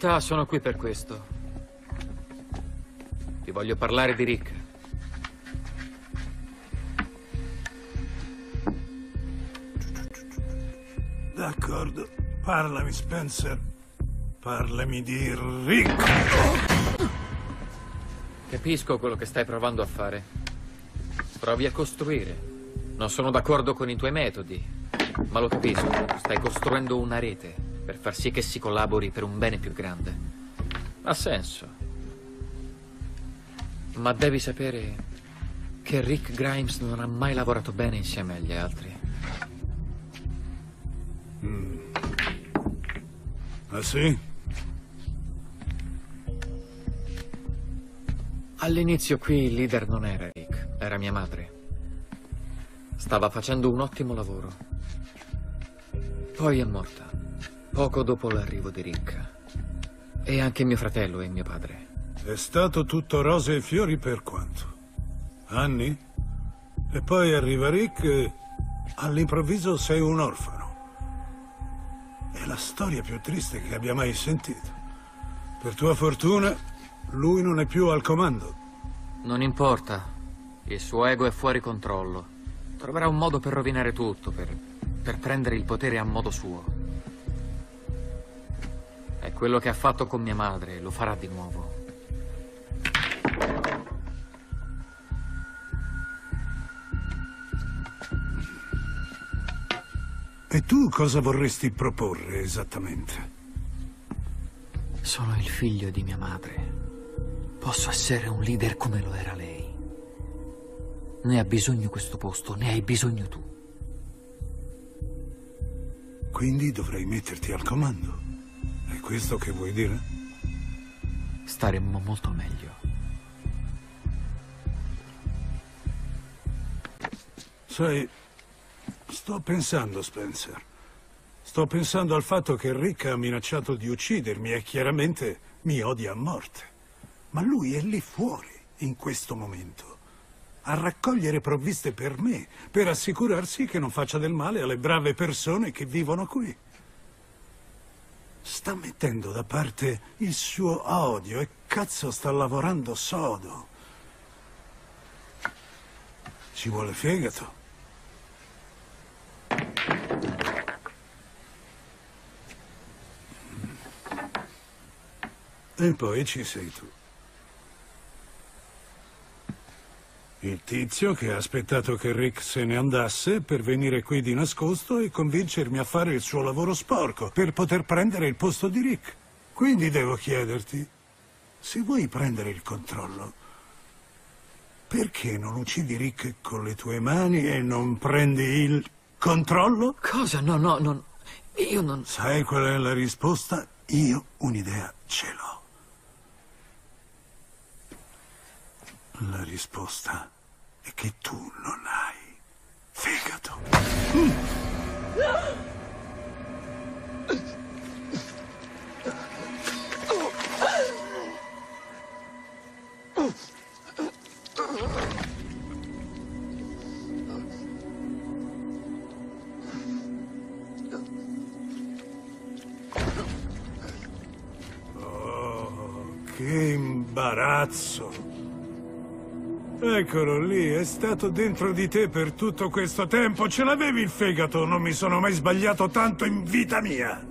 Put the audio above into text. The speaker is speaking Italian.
realtà sono qui per questo. Ti voglio parlare di Rick. D'accordo. Parlami, Spencer. Parlami di Rick. Capisco quello che stai provando a fare. Provi a costruire. Non sono d'accordo con i tuoi metodi, ma lo capisco. Stai costruendo una rete per far sì che si collabori per un bene più grande. Ha senso. Ma devi sapere che Rick Grimes non ha mai lavorato bene insieme agli altri. Ah sì? All'inizio qui il leader non era Rick, era mia madre. Stava facendo un ottimo lavoro. Poi è morta, poco dopo l'arrivo di Rick. E anche mio fratello e mio padre. È stato tutto rose e fiori per quanto? Anni? E poi arriva Rick e all'improvviso sei un orfano. È la storia più triste che abbia mai sentito. Per tua fortuna, lui non è più al comando. Non importa. Il suo ego è fuori controllo. Troverà un modo per rovinare tutto, per, per prendere il potere a modo suo. Quello che ha fatto con mia madre lo farà di nuovo. E tu cosa vorresti proporre esattamente? Sono il figlio di mia madre. Posso essere un leader come lo era lei. Ne ha bisogno questo posto, ne hai bisogno tu. Quindi dovrei metterti al comando. Questo che vuoi dire? Staremmo molto meglio. Sai, sto pensando, Spencer. Sto pensando al fatto che Rick ha minacciato di uccidermi e chiaramente mi odia a morte. Ma lui è lì fuori, in questo momento, a raccogliere provviste per me, per assicurarsi che non faccia del male alle brave persone che vivono qui. Sta mettendo da parte il suo odio e cazzo sta lavorando sodo. Ci vuole fegato. E poi ci sei tu. Il tizio che ha aspettato che Rick se ne andasse per venire qui di nascosto e convincermi a fare il suo lavoro sporco per poter prendere il posto di Rick. Quindi devo chiederti, se vuoi prendere il controllo, perché non uccidi Rick con le tue mani e non prendi il controllo? Cosa? No, no, no. Io non... Sai qual è la risposta? Io un'idea ce l'ho. La risposta è che tu non hai fegato. Oh, che imbarazzo. Eccolo lì, è stato dentro di te per tutto questo tempo. Ce l'avevi il fegato, non mi sono mai sbagliato tanto in vita mia.